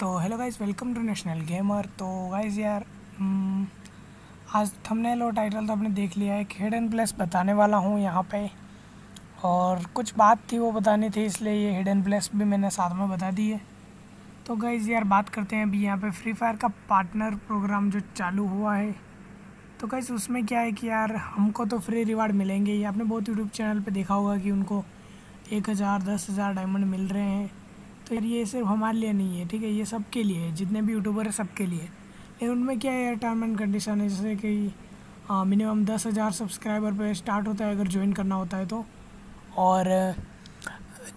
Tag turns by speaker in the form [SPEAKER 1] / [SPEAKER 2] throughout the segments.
[SPEAKER 1] तो hello guys welcome to national gamer तो guys यार हम्म, आज थंबनेल और टाइटल तो आपने देख लिया है हिडन प्लेस बताने वाला हूँ यहाँ पे। और कुछ बात थी वो बतानी थी इसलिए ये हिडन प्लेस भी मैंने साथ में बता दी है। तो गाइस यार बात करते हैं अभी यहाँ पे फ्री फायर का पार्टनर प्रोग्राम जो चालू हुआ है। तो गाइस उसमें क्या है कि यार हमको तो फ्री रिवार्ड मिलेंगे ये आपने बहुत यूट्यूब चैनल पर देखा होगा कि उनको एक हज़ार दस हज़ार डायमंड मिल रहे हैं। तो यार ये सिर्फ़ हमारे लिए नहीं है, ठीक है? ये सबके लिए है, जितने भी यूट्यूबर है सबके लिए लेकिन उनमें क्या है टर्म एंड कंडीशन है, जैसे कि मिनिमम दस हज़ार सब्सक्राइबर पे स्टार्ट होता है, अगर ज्वाइन करना होता है तो। और,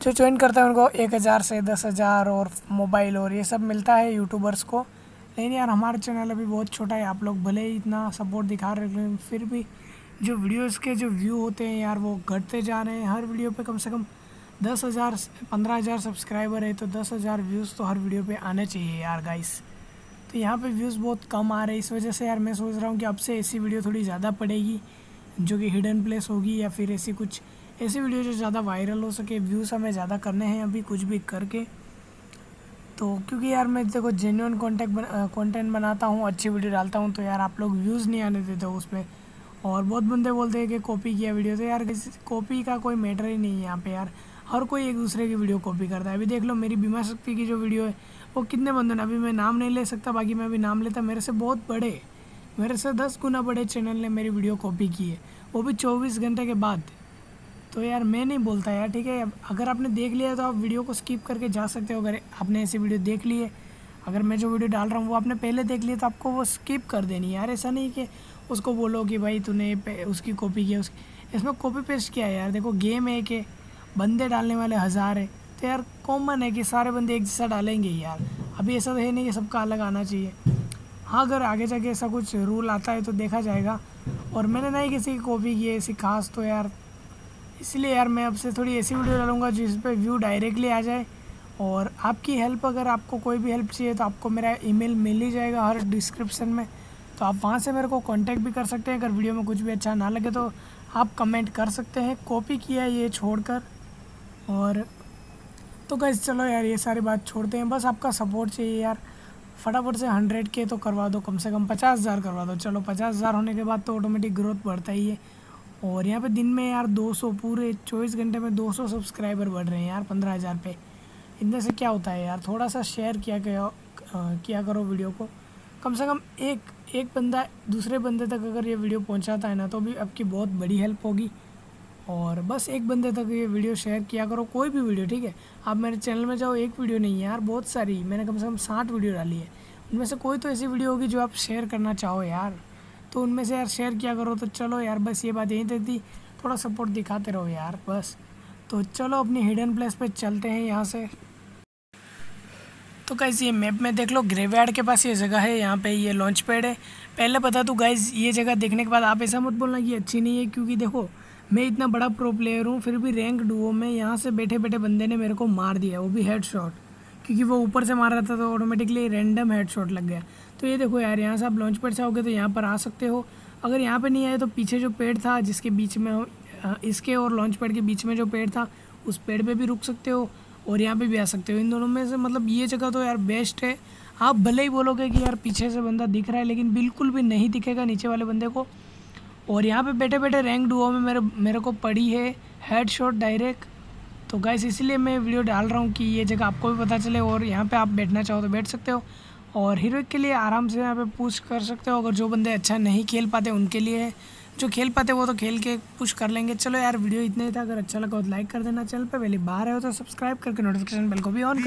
[SPEAKER 1] जो ज्वाइन करता है उनको एक हज़ार से दस हज़ार और मोबाइल और ये सब मिलता है यूट्यूबर्स को। लेकिन यार, हमारा चैनल अभी बहुत छोटा है, आप लोग भले ही इतना सपोर्ट दिखा रहे हैं फिर भी जो वीडियोस के जो व्यू होते हैं यार, वो घटते जा रहे हैं। हर वीडियो पे कम से कम दस हज़ार पंद्रह हज़ार सब्सक्राइबर है तो दस हज़ार व्यूज़ तो हर वीडियो पे आने चाहिए यार गाइस तो यहाँ पे व्यूज़ बहुत कम आ रहे हैं। इस वजह से यार मैं सोच रहा हूँ कि अब से ऐसी वीडियो थोड़ी ज़्यादा पड़ेगी, जो कि हिडन प्लेस होगी या फिर ऐसी कुछ, ऐसी वीडियो जो ज़्यादा वायरल हो सके। व्यूज़ हमें ज़्यादा करने हैं अभी कुछ भी करके। तो क्योंकि यार मैं देखो जेन्यून कॉन्टेक्ट कॉन्टेंट बनाता हूँ, अच्छी वीडियो डालता हूँ तो यार आप लोग व्यूज़ नहीं आने देते उस पर और बहुत बंदे बोलते हैं कि कॉपी किया वीडियो तो यार कॉपी का कोई मैटर ही नहीं है यहाँ पे यार। हर कोई एक दूसरे की वीडियो कॉपी करता है। अभी देख लो, मेरी बीमा शक्ति की जो वीडियो है, वो कितने बंदों ने, अभी मैं नाम नहीं ले सकता, बाकी मैं अभी नाम लेता, मेरे से बहुत बड़े, मेरे से दस गुना बड़े चैनल ने मेरी वीडियो कॉपी की है। वो भी चौबीस घंटे के बाद। तो यार, मैं नहीं बोलता यार, ठीक है? अगर आपने देख लिया तो आप वीडियो को स्किप करके जा सकते हो, अगर आपने ऐसी वीडियो देख ली है। अगर मैं जो वीडियो डाल रहा हूँ, वो आपने पहले देख लिया तो आपको वो स्किप कर देनी यार, ऐसा नहीं कि उसको बोलो कि भाई तूने उसकी कॉपी किया उसकी, इसमें कॉपी पेस्ट किया है यार। देखो गेम है कि बंदे डालने वाले हज़ार है। तो यार कॉमन है कि सारे बंदे एक जैसा डालेंगे यार। अभी ऐसा तो है नहीं कि सबका अलग आना चाहिए। हाँ अगर आगे जाके ऐसा कुछ रूल आता है तो देखा जाएगा। और मैंने नहीं किसी की कॉपी की है ऐसी खास तो यार। इसलिए यार मैं अब से थोड़ी ऐसी वीडियो डालूँगा जिस पर व्यू डायरेक्टली आ जाए। और आपकी हेल्प अगर आपको कोई भी हेल्प चाहिए तो आपको मेरा ईमेल मिल ही जाएगा हर डिस्क्रिप्शन में। तो आप वहाँ से मेरे को कांटेक्ट भी कर सकते हैं। अगर वीडियो में कुछ भी अच्छा ना लगे तो आप कमेंट कर सकते हैं। कॉपी किया ये छोड़कर। और तो गैस चलो यार, ये सारी बात छोड़ते हैं। बस आपका सपोर्ट चाहिए यार। फटाफट से हंड्रेड के तो करवा दो, कम से कम पचास हज़ार करवा दो। चलो, पचास हज़ार होने के बाद तो ऑटोमेटिक ग्रोथ बढ़ता ही है। और यहाँ पे दिन में यार 200 पूरे चौबीस घंटे में 200 सब्सक्राइबर बढ़ रहे हैं यार, पंद्रह हज़ार पे। इनमें से क्या होता है यार? थोड़ा सा शेयर किया किया करो वीडियो को। कम से कम एक एक बंदा दूसरे बंदे तक अगर ये वीडियो पहुंचाता है ना तो भी आपकी बहुत बड़ी हेल्प होगी। और बस एक बंदे तक ये वीडियो शेयर किया करो, कोई भी वीडियो, ठीक है? आप मेरे चैनल में जाओ, एक वीडियो नहीं है यार, बहुत सारी, मैंने कम से कम साठ वीडियो डाली है। उनमें से कोई तो ऐसी वीडियो होगी जो आप शेयर करना चाहो यार। तो उनमें से यार शेयर किया करो तो चलो यार, बस ये बात यहीं तक थी थोड़ा सपोर्ट दिखाते रहो यार, बस। तो चलो अपनी हिडन प्लेस पे चलते हैं यहाँ से। तो गाइज़ ये मैप में देख लो ग्रेवयार्ड के पास ये जगह है, यहाँ पे ये लॉन्च पैड है। पहले पता तो गाइज़ ये जगह देखने के बाद आप ऐसा मत बोलना कि अच्छी नहीं है, क्योंकि देखो मैं इतना बड़ा प्रो प्लेयर हूँ, फिर भी रैंक डुओ में यहाँ से बैठे बैठे बंदे ने मेरे को मार दिया, वो भी हेड शॉट क्योंकि वो ऊपर से मार रहा था तो ऑटोमेटिकली रैंडम हेड शॉट लग गया। तो ये देखो यार, यहाँ से आप लॉन्च पैड से आओगे तो यहाँ पर आ सकते हो। अगर यहाँ पर नहीं आए तो पीछे जो पेड़ था, जिसके बीच में इसके और लॉन्च पैड के बीच में जो पेड़ था, उस पेड़ पर भी रुक सकते हो और यहाँ पे भी आ सकते हो। इन दोनों में से मतलब ये जगह तो यार बेस्ट है। आप भले ही बोलोगे कि यार पीछे से बंदा दिख रहा है, लेकिन बिल्कुल भी नहीं दिखेगा नीचे वाले बंदे को। और यहाँ पे बैठे बैठे रैंक डुओ में मेरे मेरे को पड़ी है हेड शॉट डायरेक्ट तो गैस इसीलिए मैं वीडियो डाल रहा हूँ कि ये जगह आपको भी पता चले और यहाँ पे आप बैठना चाहो तो बैठ सकते हो। और हीरोइक के लिए आराम से यहाँ पे पूछ कर सकते हो अगर जो बंदे अच्छा नहीं खेल पाते उनके लिए जो खेल पाते वो तो खेल के पुश कर लेंगे। चलो यार वीडियो इतना ही था। अगर अच्छा लगा तो लाइक कर देना। चैनल पर पहले बाहर है तो सब्सक्राइब करके नोटिफिकेशन बेल को भी ऑन